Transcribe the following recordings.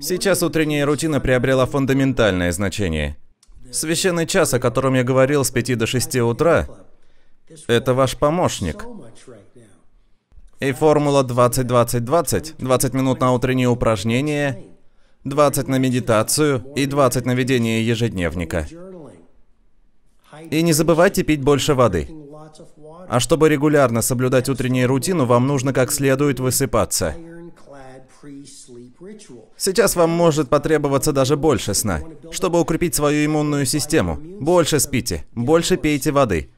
Сейчас утренняя рутина приобрела фундаментальное значение. Священный час, о котором я говорил с 5 до 6 утра, это ваш помощник. И формула 20-20-20, 20 минут на утренние упражнения, 20 на медитацию и 20 на ведение ежедневника. И не забывайте пить больше воды. А чтобы регулярно соблюдать утреннюю рутину, вам нужно как следует высыпаться. Сейчас вам может потребоваться даже больше сна, чтобы укрепить свою иммунную систему. Больше спите, больше пейте воды.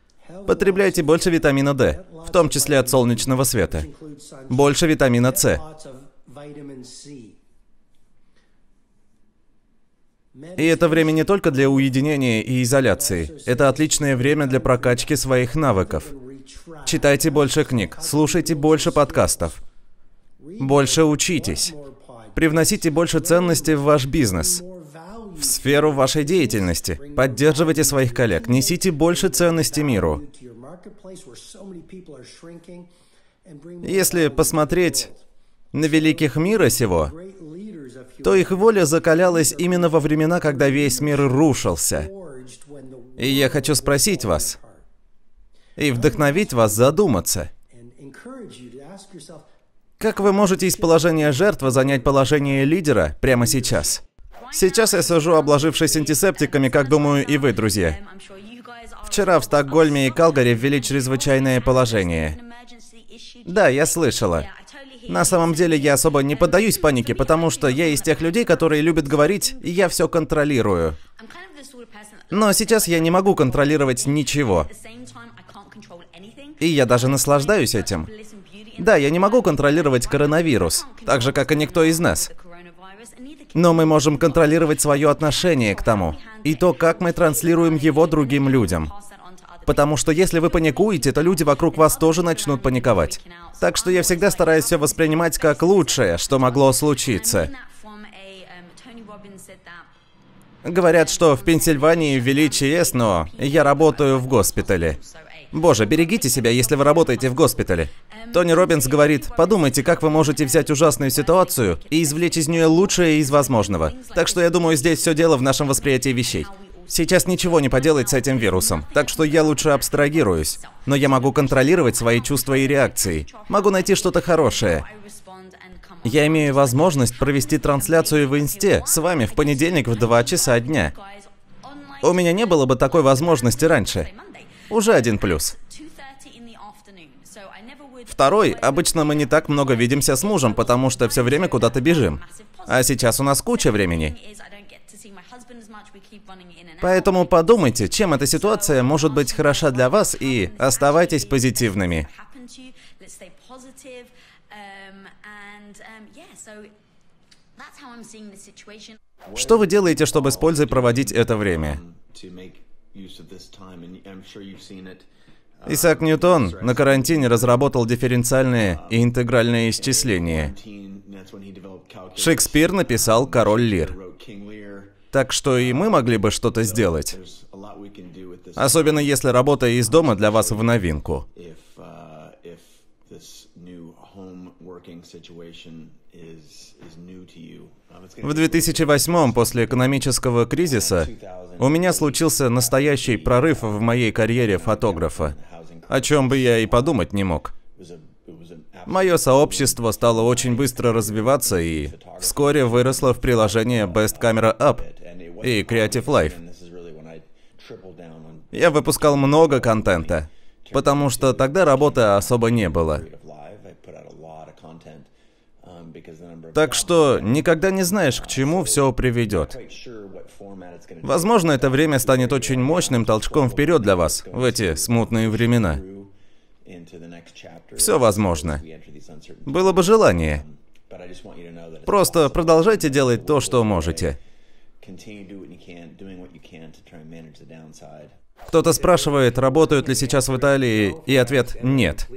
Потребляйте больше витамина D, в том числе от солнечного света. Больше витамина С. И это время не только для уединения и изоляции. Это отличное время для прокачки своих навыков. Читайте больше книг, слушайте больше подкастов. Больше учитесь. Привносите больше ценностей в ваш бизнес, в сферу вашей деятельности. Поддерживайте своих коллег, несите больше ценностей миру. Если посмотреть на великих мира сего, то их воля закалялась именно во времена, когда весь мир рушился. И я хочу спросить вас и вдохновить вас задуматься. Как вы можете из положения жертвы занять положение лидера прямо сейчас? Сейчас я сижу, обложившись антисептиками, как думаю и вы, друзья. Вчера в Стокгольме и Калгари ввели чрезвычайное положение. Да, я слышала. На самом деле я особо не поддаюсь панике, потому что я из тех людей, которые любят говорить, и я все контролирую. Но сейчас я не могу контролировать ничего. И я даже наслаждаюсь этим. Да, я не могу контролировать коронавирус, так же, как и никто из нас. Но мы можем контролировать свое отношение к тому и то, как мы транслируем его другим людям. Потому что если вы паникуете, то люди вокруг вас тоже начнут паниковать. Так что я всегда стараюсь все воспринимать как лучшее, что могло случиться. Говорят, что в Пенсильвании ввели ЧС, но я работаю в госпитале. Боже, берегите себя, если вы работаете в госпитале. Тони Робинс говорит, подумайте, как вы можете взять ужасную ситуацию и извлечь из нее лучшее из возможного. Так что я думаю, здесь все дело в нашем восприятии вещей. Сейчас ничего не поделать с этим вирусом, так что я лучше абстрагируюсь. Но я могу контролировать свои чувства и реакции. Могу найти что-то хорошее. Я имею возможность провести трансляцию в Инсте с вами в понедельник в 2 часа дня. У меня не было бы такой возможности раньше. Уже один плюс. Второй, обычно мы не так много видимся с мужем, потому что все время куда-то бежим. А сейчас у нас куча времени. Поэтому подумайте, чем эта ситуация может быть хороша для вас и оставайтесь позитивными. Что вы делаете, чтобы с пользой проводить это время? Исаак Ньютон на карантине разработал дифференциальное и интегральное исчисление. Шекспир написал «Король Лир». Так что и мы могли бы что-то сделать. Особенно если работа из дома для вас в новинку. В 2008 после экономического кризиса у меня случился настоящий прорыв в моей карьере фотографа, о чем бы я и подумать не мог. Мое сообщество стало очень быстро развиваться и вскоре выросло в приложение Best Camera App и Creative Life. Я выпускал много контента, потому что тогда работы особо не было. Так что никогда не знаешь, к чему все приведет. Возможно, это время станет очень мощным толчком вперед для вас в эти смутные времена. Все возможно. Было бы желание. Просто продолжайте делать то, что можете. Кто-то спрашивает, работают ли сейчас в Италии, и ответ – нет.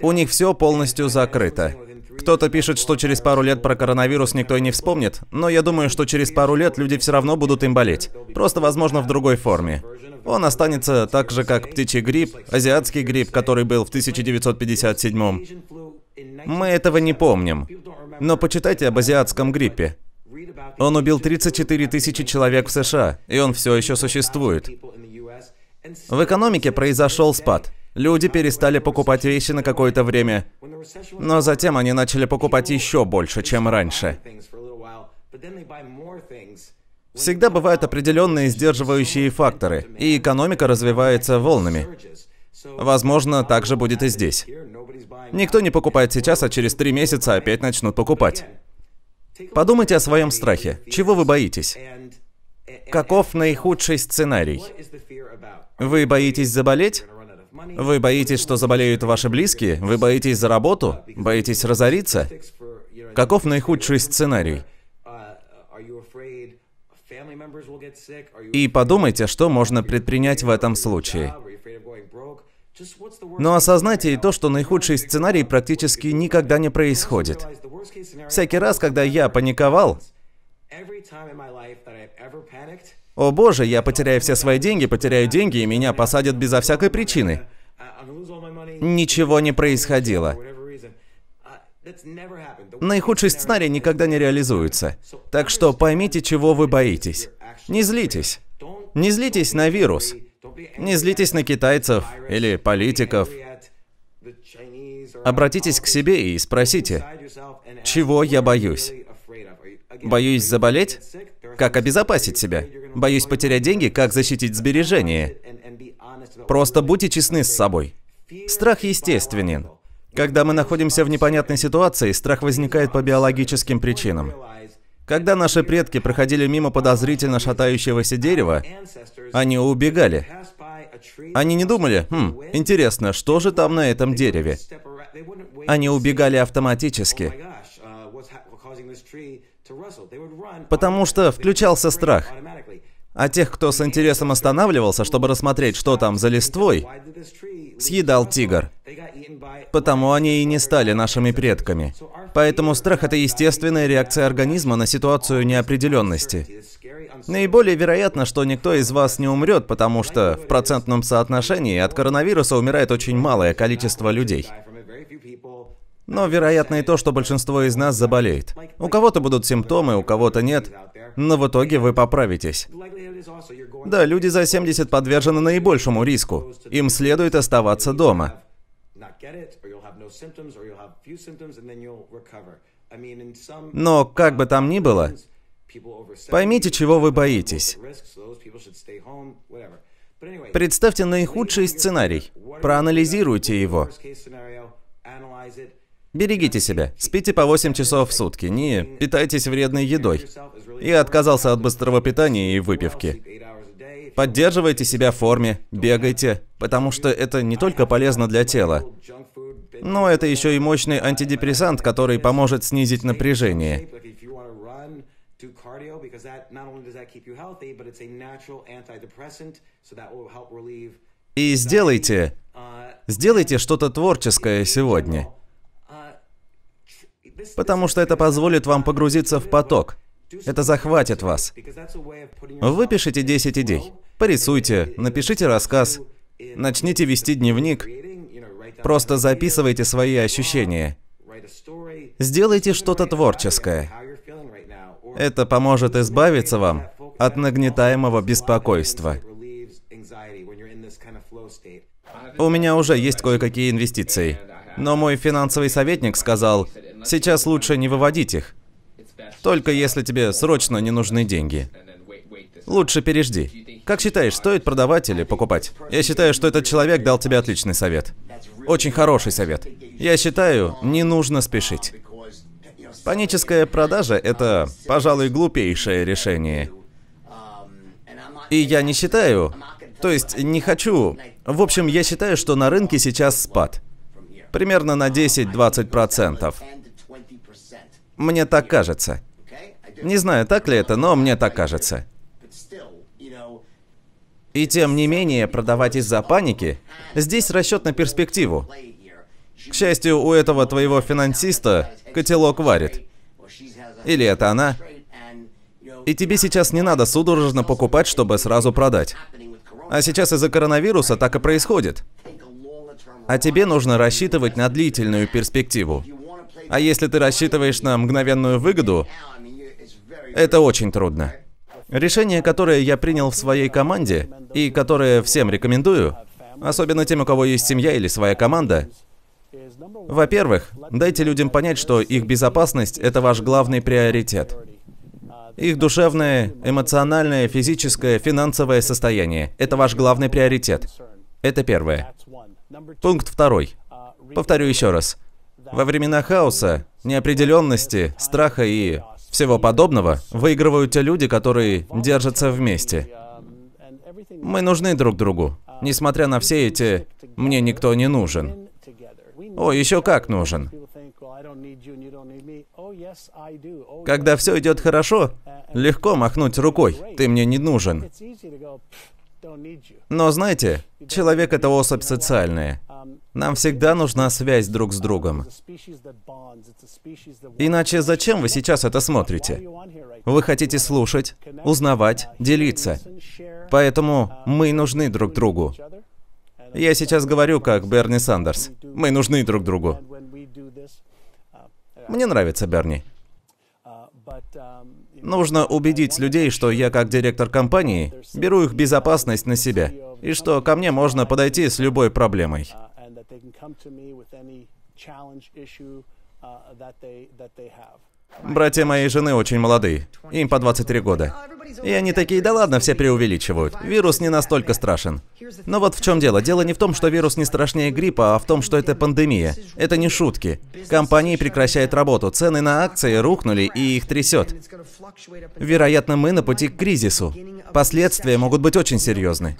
У них все полностью закрыто. Кто-то пишет, что через пару лет про коронавирус никто и не вспомнит, но я думаю, что через пару лет люди все равно будут им болеть. Просто, возможно, в другой форме. Он останется так же, как птичий грипп, азиатский грипп, который был в 1957 -м. Мы этого не помним. Но почитайте об азиатском гриппе. Он убил 34 тысячи человек в США, и он все еще существует. В экономике произошел спад. Люди перестали покупать вещи на какое-то время, но затем они начали покупать еще больше, чем раньше. Всегда бывают определенные сдерживающие факторы, и экономика развивается волнами. Возможно, так же будет и здесь. Никто не покупает сейчас, а через три месяца опять начнут покупать. Подумайте о своем страхе. Чего вы боитесь? Каков наихудший сценарий? Вы боитесь заболеть? Вы боитесь, что заболеют ваши близкие? Вы боитесь за работу? Боитесь разориться? Каков наихудший сценарий? И подумайте, что можно предпринять в этом случае. Но осознайте и то, что наихудший сценарий практически никогда не происходит. Всякий раз, когда я паниковал, о боже, я потеряю все свои деньги, потеряю деньги, и меня посадят безо всякой причины. Ничего не происходило. Наихудший сценарий никогда не реализуется. Так что поймите, чего вы боитесь. Не злитесь. Не злитесь на вирус. Не злитесь на китайцев или политиков. Обратитесь к себе и спросите, чего я боюсь? Боюсь заболеть? Как обезопасить себя? Боюсь потерять деньги? Как защитить сбережения? Просто будьте честны с собой. Страх естественен. Когда мы находимся в непонятной ситуации, страх возникает по биологическим причинам. Когда наши предки проходили мимо подозрительно шатающегося дерева, они убегали. Они не думали, хм, интересно, что же там на этом дереве? Они убегали автоматически. Потому что включался страх. А тех, кто с интересом останавливался, чтобы рассмотреть, что там за листвой, съедал тигр. Потому они и не стали нашими предками. Поэтому страх – это естественная реакция организма на ситуацию неопределенности. Наиболее вероятно, что никто из вас не умрет, потому что в процентном соотношении от коронавируса умирает очень малое количество людей. Но вероятно и то, что большинство из нас заболеет. У кого-то будут симптомы, у кого-то нет, но в итоге вы поправитесь. Да, люди за 70 подвержены наибольшему риску. Им следует оставаться дома. Но как бы там ни было, поймите, чего вы боитесь. Представьте наихудший сценарий, проанализируйте его. Берегите себя, спите по 8 часов в сутки, не питайтесь вредной едой. Я отказался от быстрого питания и выпивки. Поддерживайте себя в форме, бегайте, потому что это не только полезно для тела, но это еще и мощный антидепрессант, который поможет снизить напряжение. И сделайте, сделайте что-то творческое сегодня. Потому что это позволит вам погрузиться в поток. Это захватит вас. Выпишите 10 идей. Порисуйте, напишите рассказ, начните вести дневник. Просто записывайте свои ощущения. Сделайте что-то творческое. Это поможет избавиться вам от нагнетаемого беспокойства. У меня уже есть кое-какие инвестиции. Но мой финансовый советник сказал, сейчас лучше не выводить их. Только если тебе срочно не нужны деньги. Лучше пережди. Как считаешь, стоит продавать или покупать? Я считаю, что этот человек дал тебе отличный совет. Очень хороший совет. Я считаю, не нужно спешить. Паническая продажа – это, пожалуй, глупейшее решение. И я не считаю, то есть не хочу. В общем, я считаю, что на рынке сейчас спад. Примерно на 10-20%. Мне так кажется. Не знаю, так ли это, но мне так кажется. И тем не менее, продавать из-за паники, здесь расчет на перспективу. К счастью, у этого твоего финансиста котелок варит. Или это она. И тебе сейчас не надо судорожно покупать, чтобы сразу продать. А сейчас из-за коронавируса так и происходит. А тебе нужно рассчитывать на длительную перспективу. А если ты рассчитываешь на мгновенную выгоду, это очень трудно. Решение, которое я принял в своей команде и которое всем рекомендую, особенно тем, у кого есть семья или своя команда, во-первых, дайте людям понять, что их безопасность – это ваш главный приоритет. Их душевное, эмоциональное, физическое, финансовое состояние – это ваш главный приоритет. Это первое. Пункт второй. Повторю еще раз. Во времена хаоса, неопределенности, страха и всего подобного выигрывают те люди, которые держатся вместе. Мы нужны друг другу. Несмотря на все эти «мне никто не нужен». О, еще как нужен. Когда все идет хорошо, легко махнуть рукой. Ты мне не нужен. Но знаете, человек это особь социальная. Нам всегда нужна связь друг с другом. Иначе зачем вы сейчас это смотрите? Вы хотите слушать, узнавать, делиться. Поэтому мы нужны друг другу. Я сейчас говорю как Берни Сандерс. Мы нужны друг другу. Мне нравится Берни. Нужно убедить людей, что я как директор компании беру их безопасность на себя, и что ко мне можно подойти с любой проблемой. Братья моей жены очень молодые, им по 23 года. И они такие, да ладно, все преувеличивают. Вирус не настолько страшен. Но вот в чем дело. Дело не в том, что вирус не страшнее гриппа, а в том, что это пандемия. Это не шутки. Компании прекращают работу, цены на акции рухнули и их трясет. Вероятно, мы на пути к кризису. Последствия могут быть очень серьезны.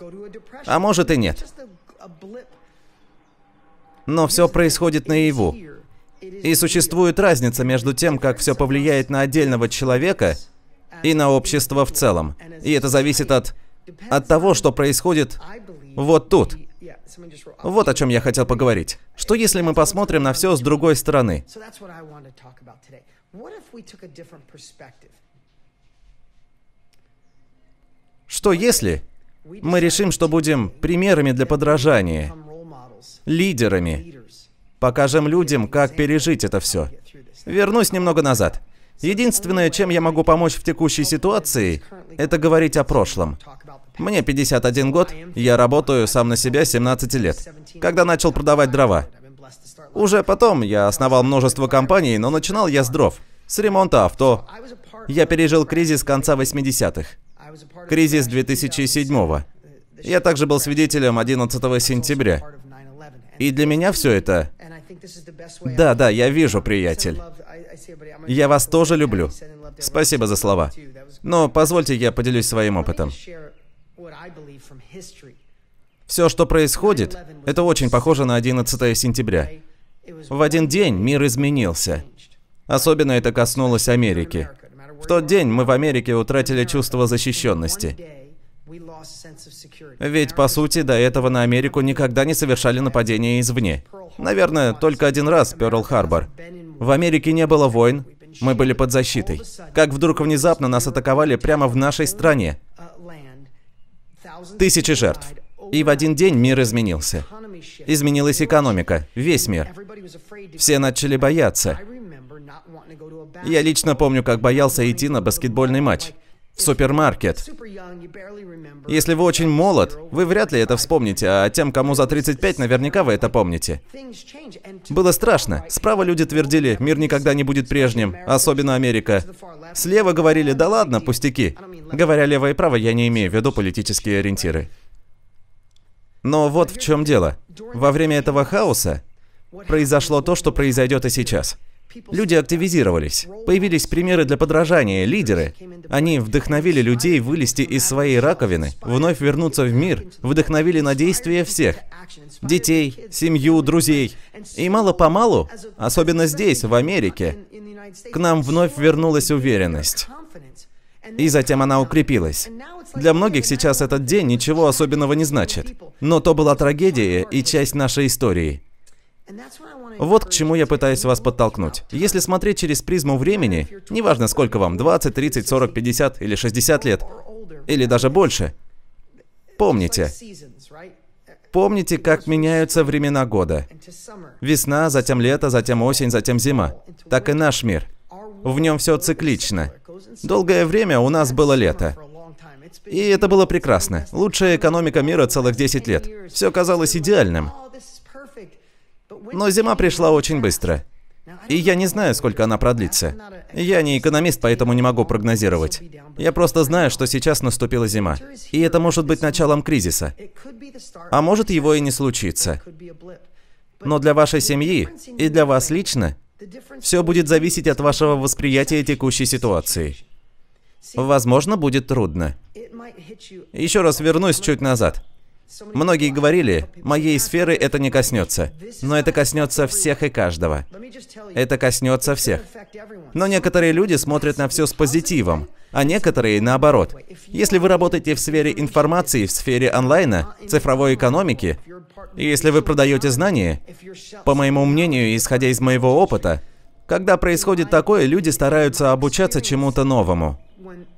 А может и нет. Но все происходит наяву. И существует разница между тем, как все повлияет на отдельного человека и на общество в целом. И это зависит от, от того, что происходит вот тут. Вот о чем я хотел поговорить. Что если мы посмотрим на все с другой стороны? Что если мы решим, что будем примерами для подражания, лидерами, покажем людям, как пережить это все? Вернусь немного назад. Единственное, чем я могу помочь в текущей ситуации, это говорить о прошлом. Мне 51 год, я работаю сам на себя 17 лет, когда начал продавать дрова. Уже потом я основал множество компаний, но начинал я с дров, с ремонта авто. Я пережил кризис конца 80-х, кризис 2007-го. Я также был свидетелем 11 сентября. И для меня все это... Да, да, я вижу, приятель. Я вас тоже люблю. Спасибо за слова. Но позвольте я поделюсь своим опытом. Все, что происходит, это очень похоже на 11 сентября. В один день мир изменился. Особенно это коснулось Америки. В тот день мы в Америке утратили чувство защищенности. Ведь, по сути, до этого на Америку никогда не совершали нападения извне. Наверное, только один раз Пёрл-Харбор. В Америке не было войн, мы были под защитой. Как вдруг внезапно нас атаковали прямо в нашей стране. Тысячи жертв. И в один день мир изменился. Изменилась экономика, весь мир. Все начали бояться. Я лично помню, как боялся идти на баскетбольный матч в супермаркет. Если вы очень молод, вы вряд ли это вспомните, а тем, кому за 35, наверняка вы это помните. Было страшно. Справа люди твердили, мир никогда не будет прежним, особенно Америка. Слева говорили, да ладно, пустяки. Говоря лево и право, я не имею в виду политические ориентиры. Но вот в чем дело. Во время этого хаоса произошло то, что произойдет и сейчас. Люди активизировались. Появились примеры для подражания, лидеры. Они вдохновили людей вылезти из своей раковины, вновь вернуться в мир, вдохновили на действия всех. Детей, семью, друзей. И мало-помалу, особенно здесь, в Америке, к нам вновь вернулась уверенность. И затем она укрепилась. Для многих сейчас этот день ничего особенного не значит. Но то была трагедия и часть нашей истории. Вот к чему я пытаюсь вас подтолкнуть. Если смотреть через призму времени, неважно сколько вам, 20, 30, 40, 50 или 60 лет, или даже больше, помните, Помните, как меняются времена года? Весна, затем лето, затем осень, затем зима. Так и наш мир. В нем все циклично. Долгое время у нас было лето. И это было прекрасно. Лучшая экономика мира целых 10 лет. Все казалось идеальным. Но зима пришла очень быстро. И я не знаю, сколько она продлится. Я не экономист, поэтому не могу прогнозировать. Я просто знаю, что сейчас наступила зима. И это может быть началом кризиса. А может его и не случиться. Но для вашей семьи и для вас лично все будет зависеть от вашего восприятия текущей ситуации. Возможно, будет трудно. Еще раз вернусь чуть назад. Многие говорили, моей сферы это не коснется, но это коснется всех и каждого. Это коснется всех. Но некоторые люди смотрят на все с позитивом, а некоторые наоборот. Если вы работаете в сфере информации, в сфере онлайна, цифровой экономики, и если вы продаете знания, по моему мнению, исходя из моего опыта, когда происходит такое, люди стараются обучаться чему-то новому,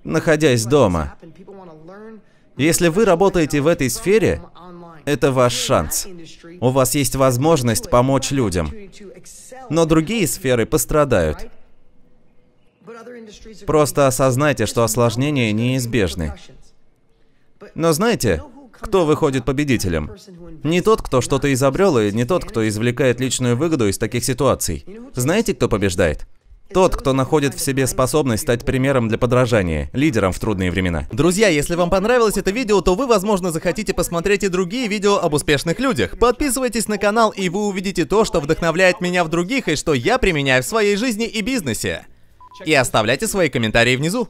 находясь дома. Если вы работаете в этой сфере, это ваш шанс. У вас есть возможность помочь людям. Но другие сферы пострадают. Просто осознайте, что осложнения неизбежны. Но знаете, кто выходит победителем? Не тот, кто что-то изобрел, и не тот, кто извлекает личную выгоду из таких ситуаций. Знаете, кто побеждает? Тот, кто находит в себе способность стать примером для подражания, лидером в трудные времена. Друзья, если вам понравилось это видео, то вы, возможно, захотите посмотреть и другие видео об успешных людях. Подписывайтесь на канал, и вы увидите то, что вдохновляет меня в других, и что я применяю в своей жизни и бизнесе. И оставляйте свои комментарии внизу.